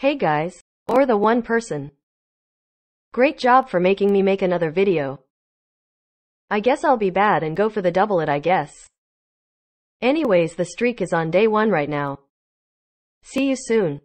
Hey guys. Or the one person. Great job for making me make another video. I guess I'll be bad and go for the double it I guess. Anyways the streak is on day one right now. See you soon.